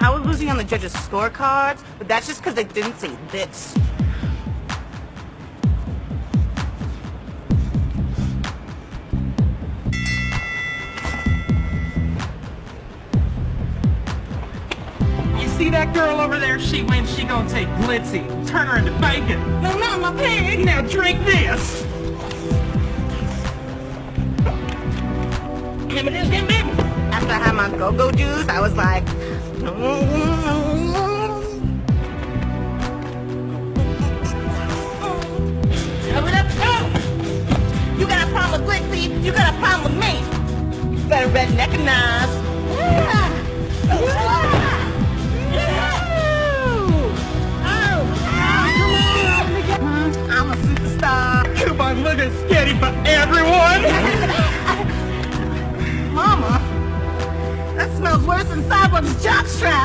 I was losing on the judges' scorecards, but that's just because they didn't say this. You see that girl over there? She wins. She gonna take Glitzy, turn her into bacon. No, no, my pig! Now drink this. Remember this, remember? After I had my go-go juice, I was like... Hurry up, go! You got a problem with Glitzy, you got a problem with me. Better redneck and. Yeah. I'm a superstar. Come on, look at for everyone. smells worse than Cyborg's jockstrap.